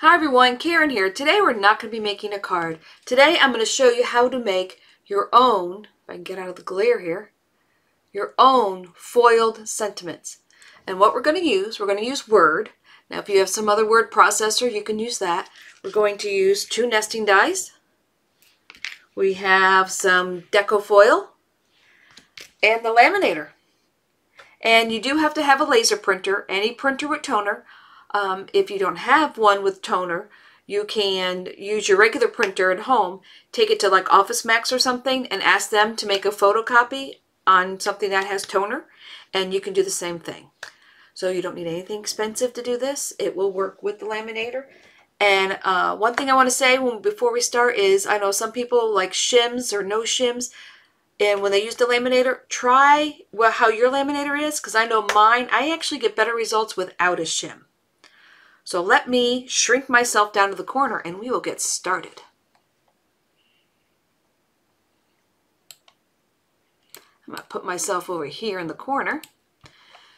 Hi everyone, Karen here. Today we're not going to be making a card. Today I'm going to show you how to make your own, if I can get out of the glare here, your own foiled sentiments. And what we're going to use, we're going to use Word. Now if you have some other word processor, you can use that. We're going to use two nesting dies. We have some deco foil and the laminator. And you do have to have a laser printer, any printer with toner. Um, if you don't have one with toner, you can use your regular printer at home, take it to like Office Max or something, and ask them to make a photocopy on something that has toner, and you can do the same thing. So you don't need anything expensive to do this. It will work with the laminator. And uh, one thing I want to say when, before we start is I know some people like shims or no shims. And when they use the laminator, try well, how your laminator is because I know mine, I actually get better results without a shim. So let me shrink myself down to the corner and we will get started. I'm going to put myself over here in the corner.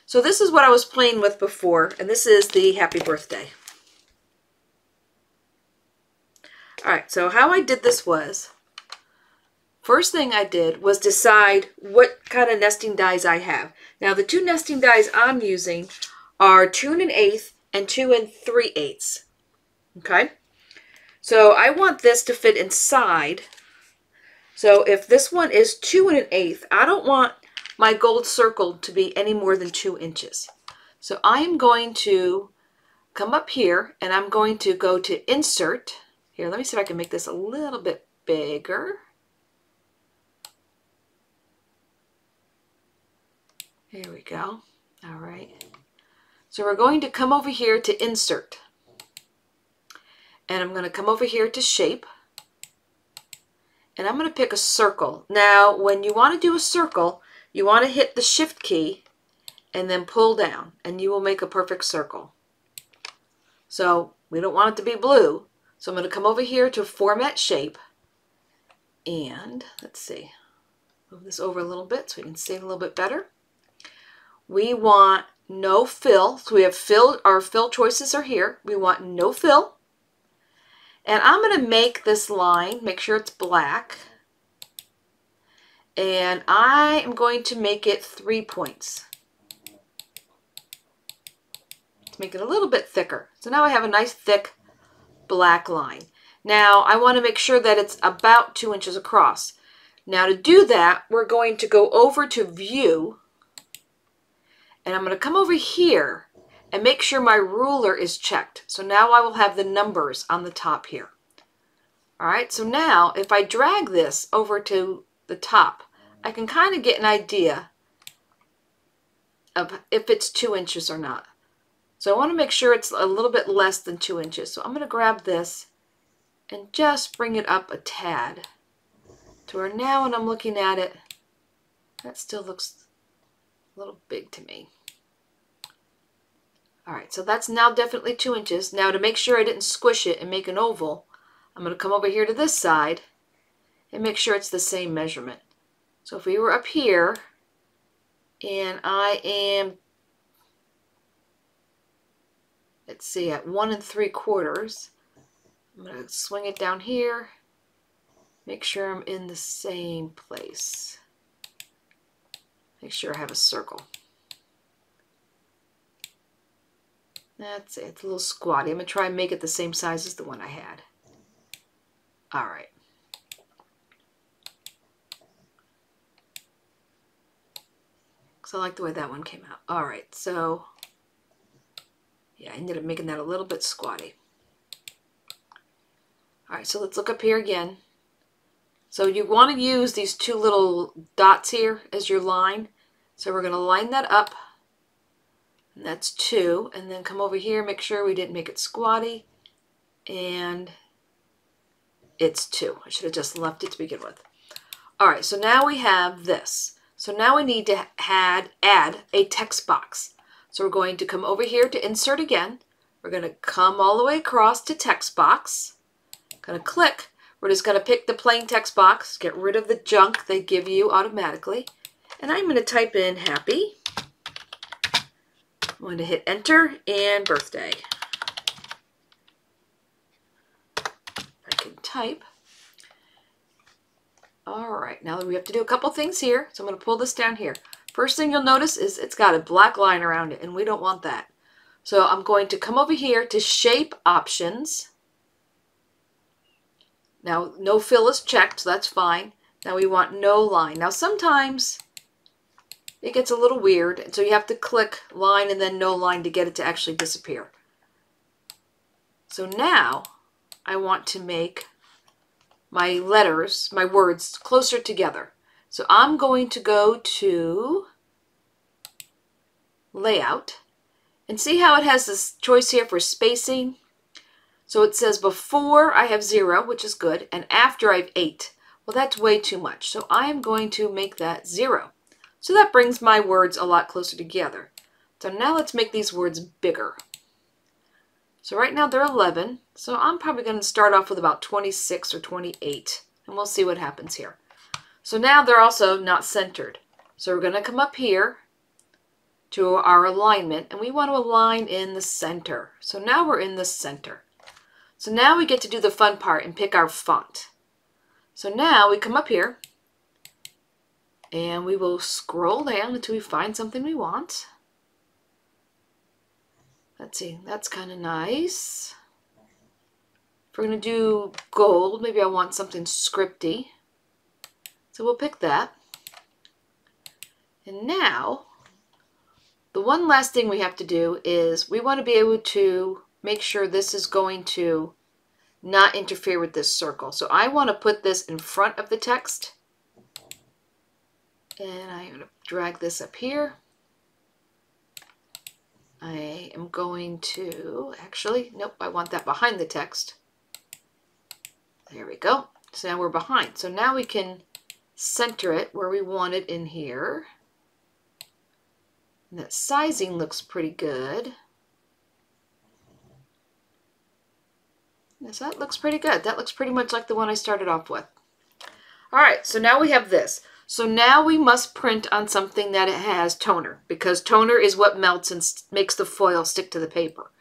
So this is what I was playing with before, and this is the happy birthday. All right, so how I did this was, first thing I did was decide what kind of nesting dies I have. Now the two nesting dies I'm using are two and an eighth and two and three eighths. Okay, so I want this to fit inside. So if this one is two and an eighth, I don't want my gold circle to be any more than two inches. So I am going to come up here and I'm going to go to insert. Here, let me see if I can make this a little bit bigger. Here we go. All right. So we're going to come over here to insert. And I'm going to come over here to shape. And I'm going to pick a circle. Now, when you want to do a circle, you want to hit the shift key and then pull down and you will make a perfect circle. So we don't want it to be blue. So I'm going to come over here to format shape and let's see, move this over a little bit so we can see it a little bit better. We want no fill. So we have fill, our fill choices are here. We want no fill. And I'm going to make this line, make sure it's black. And I am going to make it three points. To make it a little bit thicker. So now I have a nice thick black line. Now I want to make sure that it's about two inches across. Now to do that, we're going to go over to view and I'm going to come over here and make sure my ruler is checked. So now I will have the numbers on the top here. All right, so now if I drag this over to the top, I can kind of get an idea of if it's two inches or not. So I want to make sure it's a little bit less than two inches. So I'm going to grab this and just bring it up a tad to where now when I'm looking at it, that still looks a little big to me. All right, so that's now definitely two inches. Now to make sure I didn't squish it and make an oval, I'm going to come over here to this side and make sure it's the same measurement. So if we were up here and I am, let's see, at one and three quarters, I'm going to swing it down here, make sure I'm in the same place. Make sure I have a circle. That's it. It's a little squatty. I'm to try and make it the same size as the one I had. All right. So I like the way that one came out. All right, so yeah, I ended up making that a little bit squatty. All right, so let's look up here again. So you want to use these two little dots here as your line. So we're going to line that up. And that's two. And then come over here, make sure we didn't make it squatty. And it's two. I should have just left it to begin with. All right, so now we have this. So now we need to add, add a text box. So we're going to come over here to insert again. We're going to come all the way across to text box. Going to click we're just going to pick the plain text box, get rid of the junk they give you automatically, and I'm going to type in happy. I'm going to hit enter and birthday. I can type. All right, now we have to do a couple things here. So I'm going to pull this down here. First thing you'll notice is it's got a black line around it, and we don't want that. So I'm going to come over here to Shape Options. Now, no fill is checked, so that's fine. Now we want no line. Now sometimes it gets a little weird, so you have to click line and then no line to get it to actually disappear. So now I want to make my letters, my words, closer together. So I'm going to go to Layout and see how it has this choice here for spacing. So it says before I have 0, which is good, and after I have 8. Well, that's way too much. So I am going to make that 0. So that brings my words a lot closer together. So now let's make these words bigger. So right now they're 11, so I'm probably going to start off with about 26 or 28, and we'll see what happens here. So now they're also not centered. So we're going to come up here to our alignment, and we want to align in the center. So now we're in the center. So now we get to do the fun part and pick our font. So now we come up here, and we will scroll down until we find something we want. Let's see, that's kind of nice. If we're going to do gold, maybe I want something scripty. So we'll pick that. And now, the one last thing we have to do is we want to be able to make sure this is going to not interfere with this circle. So I want to put this in front of the text. And I'm going to drag this up here. I am going to, actually, nope, I want that behind the text. There we go. So now we're behind. So now we can center it where we want it in here. And that sizing looks pretty good. Yes, that looks pretty good. That looks pretty much like the one I started off with. All right, so now we have this. So now we must print on something that it has toner because toner is what melts and makes the foil stick to the paper.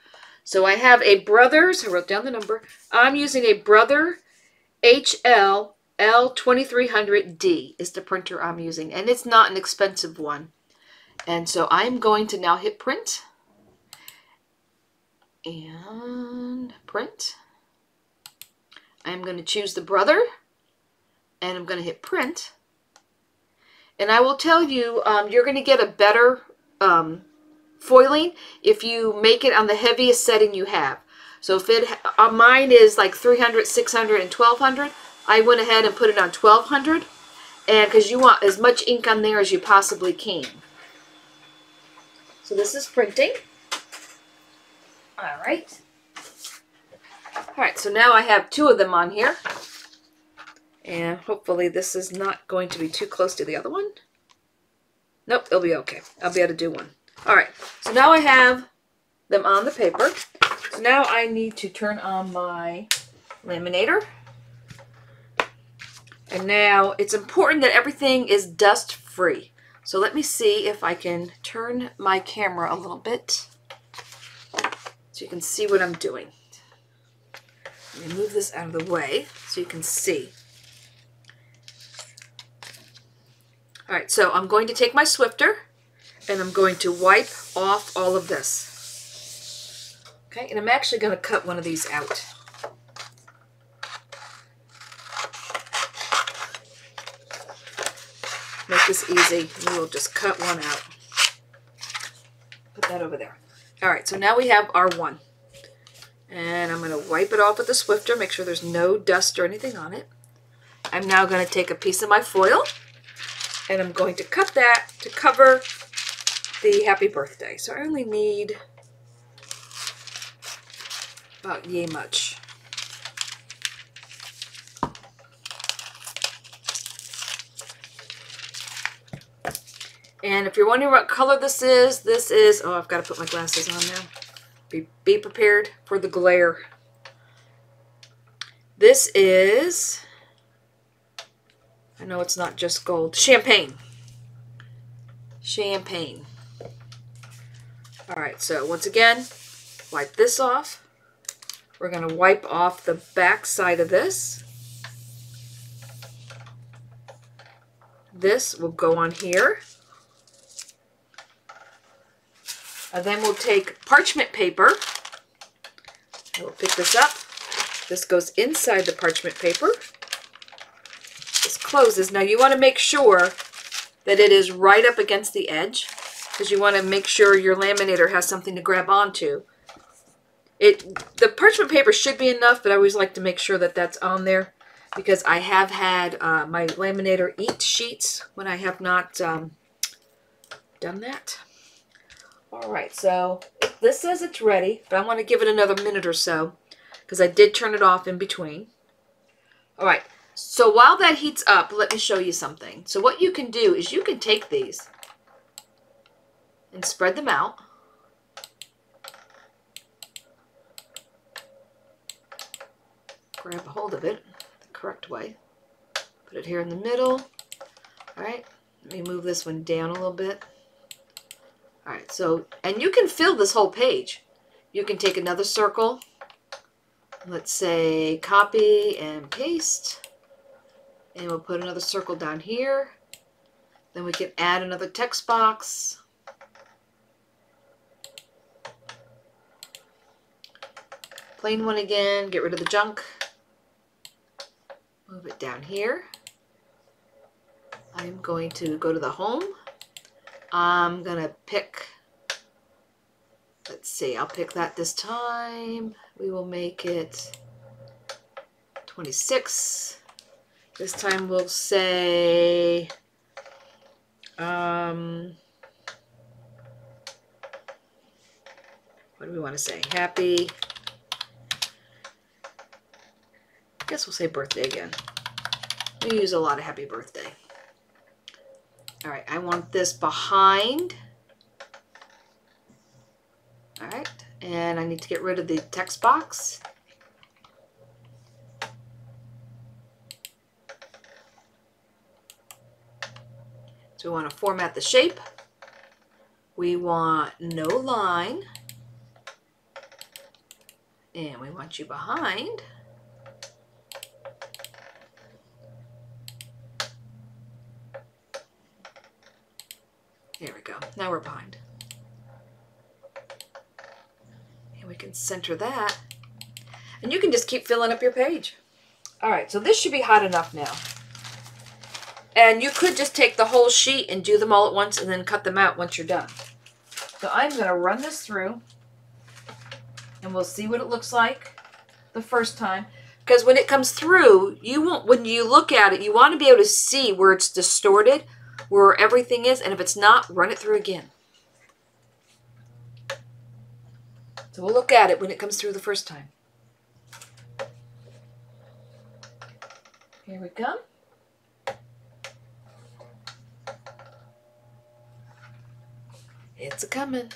So I have a Brothers, I wrote down the number, I'm using a Brother HL L2300D is the printer I'm using and it's not an expensive one. And so I'm going to now hit print and print. I'm going to choose the Brother and I'm going to hit print and I will tell you, um, you're going to get a better um, foiling if you make it on the heaviest setting you have. So if it, uh, mine is like 300, 600, and 1200, I went ahead and put it on 1200 and because you want as much ink on there as you possibly can. So this is printing. All right. All right, so now I have two of them on here. And hopefully this is not going to be too close to the other one. Nope, it'll be okay. I'll be able to do one. All right, so now I have them on the paper. So now I need to turn on my laminator. And now it's important that everything is dust free. So let me see if I can turn my camera a little bit so you can see what I'm doing. Let me move this out of the way so you can see. All right, so I'm going to take my Swiffer and I'm going to wipe off all of this. Okay, and I'm actually going to cut one of these out. Make this easy. We will just cut one out. Put that over there. All right, so now we have our one. And I'm going to wipe it off with the Swiffer, make sure there's no dust or anything on it. I'm now going to take a piece of my foil and I'm going to cut that to cover the happy birthday. So I only need about yay much. And if you're wondering what color this is, this is, oh, I've got to put my glasses on now. Be, be prepared for the glare. This is I know it's not just gold. Champagne. Champagne. Alright, so once again, wipe this off. We're going to wipe off the back side of this. This will go on here. And then we'll take parchment paper. We'll pick this up. This goes inside the parchment paper. Closes. Now you want to make sure that it is right up against the edge because you want to make sure your laminator has something to grab onto. It The parchment paper should be enough, but I always like to make sure that that's on there because I have had uh, my laminator eat sheets when I have not um, done that. All right, so this says it's ready, but I want to give it another minute or so because I did turn it off in between. All right, so while that heats up, let me show you something. So what you can do is you can take these and spread them out. Grab a hold of it the correct way. Put it here in the middle. All right, let me move this one down a little bit. All right, so, and you can fill this whole page. You can take another circle, let's say copy and paste, and we'll put another circle down here. Then we can add another text box. Plain one again, get rid of the junk. Move it down here. I'm going to go to the home I'm gonna pick, let's see, I'll pick that this time. We will make it 26. This time we'll say, um, what do we want to say? Happy, I guess we'll say birthday again. We use a lot of happy birthday. All right, I want this behind. All right, and I need to get rid of the text box. We want to format the shape. We want no line. And we want you behind. There we go. Now we're behind. And we can center that. And you can just keep filling up your page. All right, so this should be hot enough now. And you could just take the whole sheet and do them all at once and then cut them out once you're done. So I'm going to run this through and we'll see what it looks like the first time. Because when it comes through, you won't, when you look at it, you want to be able to see where it's distorted where everything is, and if it's not, run it through again. So we'll look at it when it comes through the first time. Here we go. It's a coming.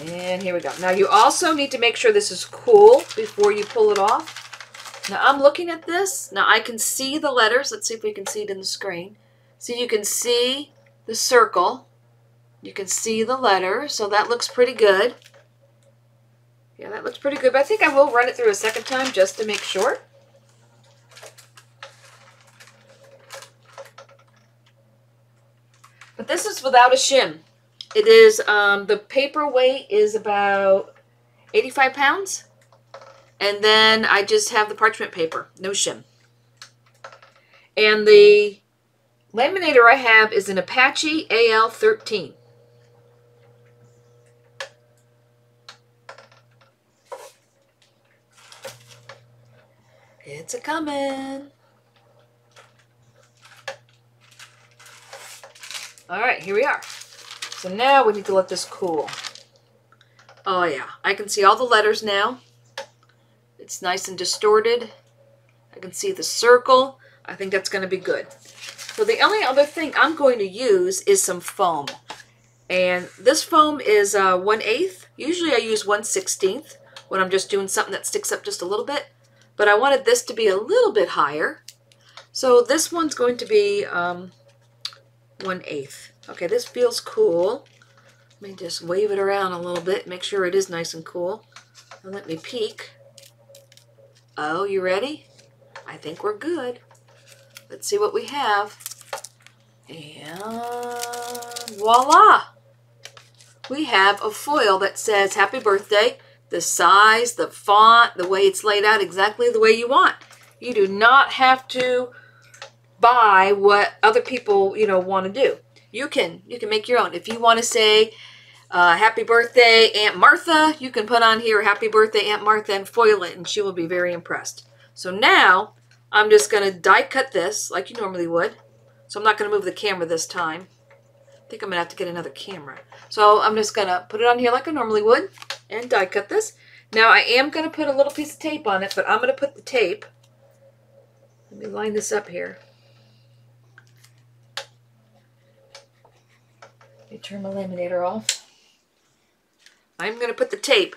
And here we go. Now you also need to make sure this is cool before you pull it off. Now I'm looking at this. Now I can see the letters. Let's see if we can see it in the screen. So you can see the circle. You can see the letter. So that looks pretty good. Yeah, that looks pretty good. But I think I will run it through a second time just to make sure. But this is without a shim. It is, um, the paper weight is about 85 pounds. And then I just have the parchment paper, no shim. And the laminator I have is an Apache AL13. It's a coming. All right, here we are. So now we need to let this cool. Oh yeah, I can see all the letters now. It's nice and distorted. I can see the circle. I think that's going to be good. So the only other thing I'm going to use is some foam. And this foam is uh, 1 8th. Usually I use 1 16th when I'm just doing something that sticks up just a little bit. But I wanted this to be a little bit higher. So this one's going to be um, 1 8th. Okay, this feels cool. Let me just wave it around a little bit, make sure it is nice and cool. And let me peek. Oh, you ready? I think we're good. Let's see what we have. And voila! We have a foil that says happy birthday, the size, the font, the way it's laid out, exactly the way you want. You do not have to buy what other people, you know, want to do. You can you can make your own. If you want to say uh, happy birthday Aunt Martha, you can put on here happy birthday Aunt Martha and foil it and she will be very impressed. So now I'm just going to die cut this like you normally would. So I'm not going to move the camera this time. I think I'm going to have to get another camera. So I'm just going to put it on here like I normally would and die cut this. Now I am going to put a little piece of tape on it, but I'm going to put the tape. Let me line this up here. Let me turn my laminator off. I'm going to put the tape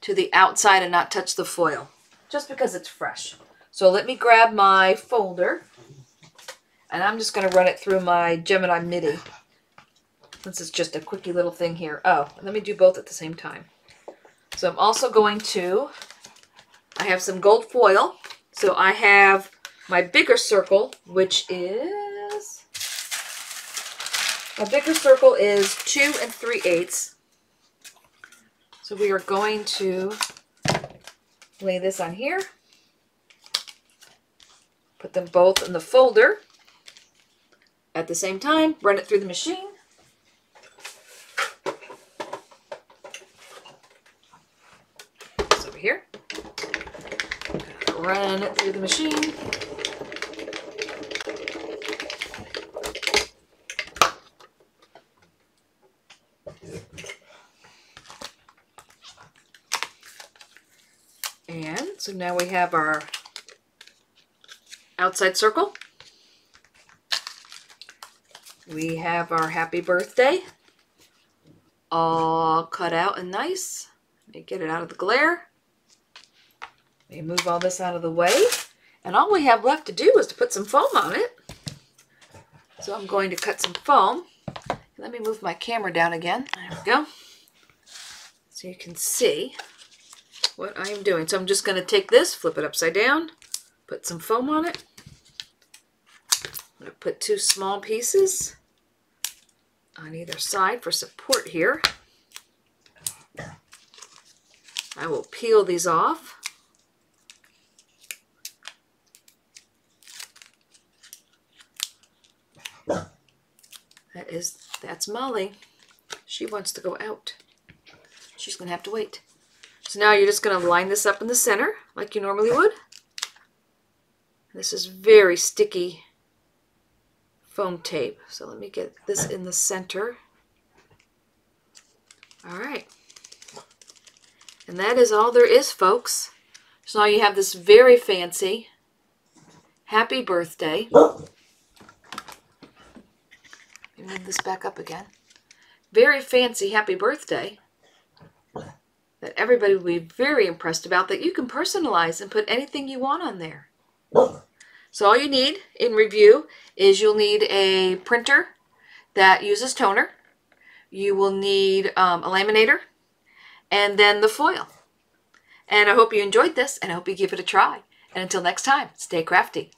to the outside and not touch the foil, just because it's fresh. So let me grab my folder, and I'm just going to run it through my Gemini MIDI. This is just a quickie little thing here. Oh, let me do both at the same time. So I'm also going to, I have some gold foil. So I have my bigger circle, which is, my bigger circle is 2 and 3 eighths. So we are going to lay this on here. Put them both in the folder. At the same time, run it through the machine. It's over here. Run it through the machine. And so now we have our outside circle. We have our happy birthday all cut out and nice. Let me get it out of the glare. Let me move all this out of the way. And all we have left to do is to put some foam on it. So I'm going to cut some foam. Let me move my camera down again. There we go. So you can see what I am doing. So I'm just going to take this, flip it upside down, put some foam on it. I'm going to put two small pieces on either side for support here. I will peel these off. That is, that's Molly. She wants to go out. She's going to have to wait. So now you're just going to line this up in the center like you normally would. This is very sticky foam tape. So let me get this in the center. All right. And that is all there is, folks. So now you have this very fancy happy birthday. Let me move this back up again. Very fancy happy birthday that everybody will be very impressed about that you can personalize and put anything you want on there. So all you need in review is you'll need a printer that uses toner. You will need um, a laminator and then the foil. And I hope you enjoyed this and I hope you give it a try. And until next time, stay crafty.